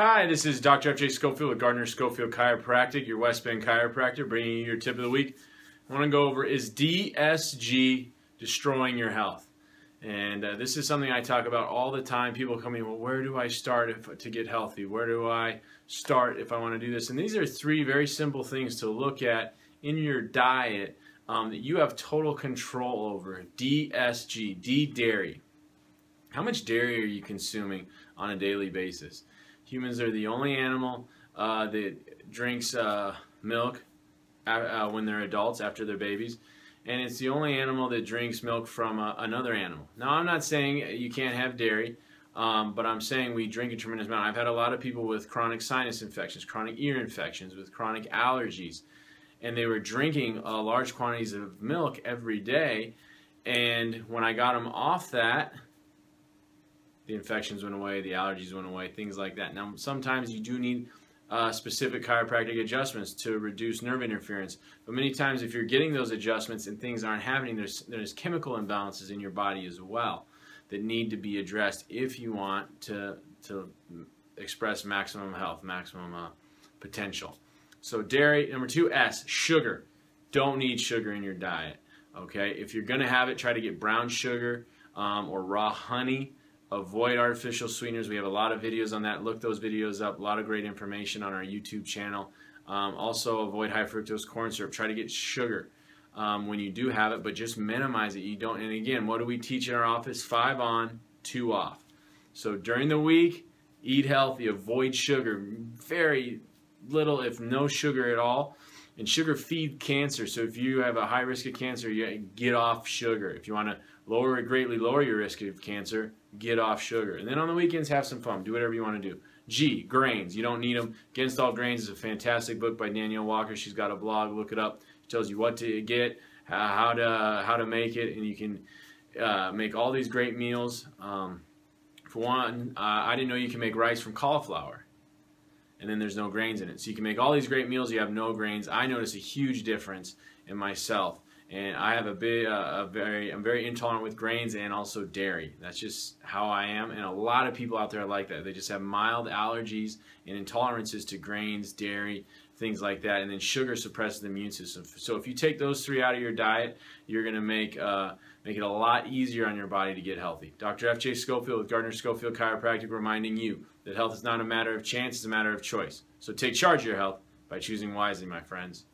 Hi, this is Dr. F.J. Schofield with Gardner Schofield Chiropractic, your West Bend chiropractor, bringing you your tip of the week. I want to go over is DSG destroying your health? And uh, this is something I talk about all the time. People come in, well, where do I start if, to get healthy? Where do I start if I want to do this? And these are three very simple things to look at in your diet um, that you have total control over. DSG, D dairy. How much dairy are you consuming on a daily basis? Humans are the only animal uh, that drinks uh, milk uh, when they're adults after they're babies. And it's the only animal that drinks milk from uh, another animal. Now, I'm not saying you can't have dairy, um, but I'm saying we drink a tremendous amount. I've had a lot of people with chronic sinus infections, chronic ear infections, with chronic allergies, and they were drinking uh, large quantities of milk every day. And when I got them off that, the infections went away, the allergies went away, things like that. Now, sometimes you do need uh, specific chiropractic adjustments to reduce nerve interference. But many times, if you're getting those adjustments and things aren't happening, there's, there's chemical imbalances in your body as well that need to be addressed if you want to, to express maximum health, maximum uh, potential. So, dairy, number two, S, sugar. Don't need sugar in your diet. Okay, if you're to have it, try to get brown sugar um, or raw honey avoid artificial sweeteners. We have a lot of videos on that. Look those videos up. A lot of great information on our YouTube channel. Um, also, avoid high fructose corn syrup. Try to get sugar um, when you do have it, but just minimize it. You don't. And again, what do we teach in our office? Five on, two off. So during the week, eat healthy. Avoid sugar. Very little, if no sugar at all. And sugar feed cancer. So if you have a high risk of cancer, you get off sugar. If you want to lower greatly, lower your risk of cancer, get off sugar. And then on the weekends, have some fun. Do whatever you want to do. G, grains. You don't need them. Against All Grains is a fantastic book by Danielle Walker. She's got a blog. Look it up. It tells you what to get, how to how to make it, and you can uh, make all these great meals. Um, for one, uh, I didn't know you can make rice from cauliflower, and then there's no grains in it. So you can make all these great meals. You have no grains. I notice a huge difference in myself and I have a bit, uh, a very, I'm very intolerant with grains and also dairy. That's just how I am, and a lot of people out there are like that. They just have mild allergies and intolerances to grains, dairy, things like that, and then sugar suppresses the immune system. So if you take those three out of your diet, you're going to make uh, make it a lot easier on your body to get healthy. Dr. F.J. Schofield with Gardner Schofield Chiropractic reminding you that health is not a matter of chance, it's a matter of choice. So take charge of your health by choosing wisely, my friends.